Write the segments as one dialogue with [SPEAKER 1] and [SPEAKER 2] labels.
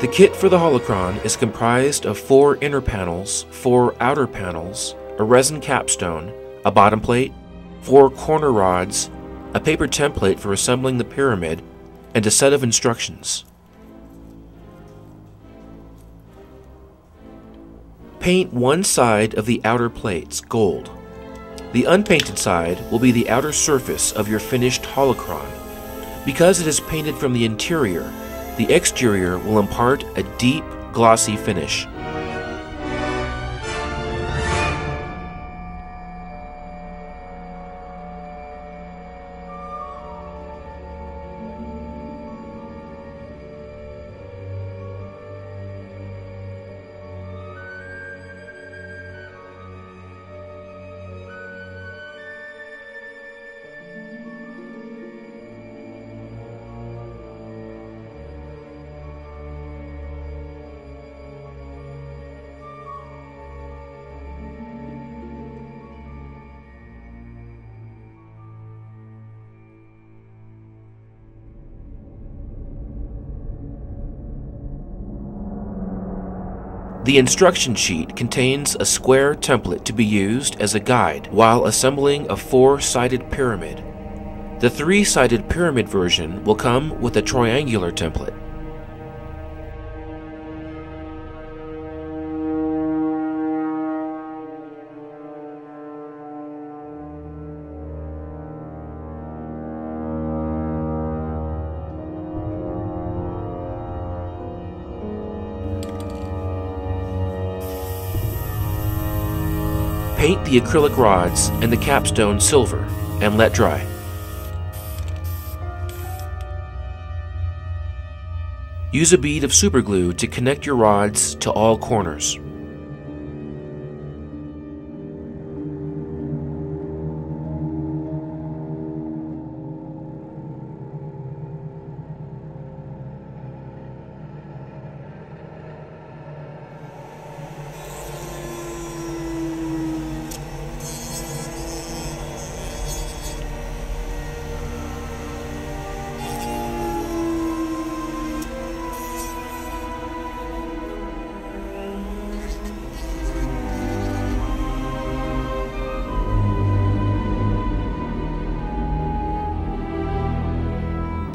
[SPEAKER 1] The kit for the holocron is comprised of four inner panels, four outer panels, a resin capstone, a bottom plate, four corner rods, a paper template for assembling the pyramid, and a set of instructions. Paint one side of the outer plates gold. The unpainted side will be the outer surface of your finished holocron. Because it is painted from the interior, the exterior will impart a deep, glossy finish. The instruction sheet contains a square template to be used as a guide while assembling a four-sided pyramid. The three-sided pyramid version will come with a triangular template. Paint the acrylic rods and the capstone silver and let dry. Use a bead of superglue to connect your rods to all corners.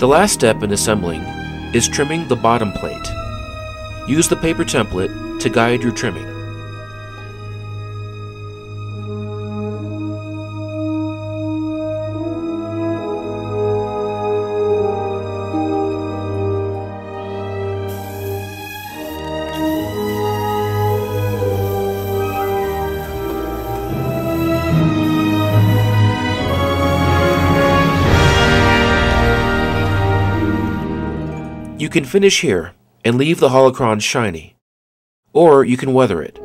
[SPEAKER 1] The last step in assembling is trimming the bottom plate. Use the paper template to guide your trimming. You can finish here and leave the holocron shiny, or you can weather it.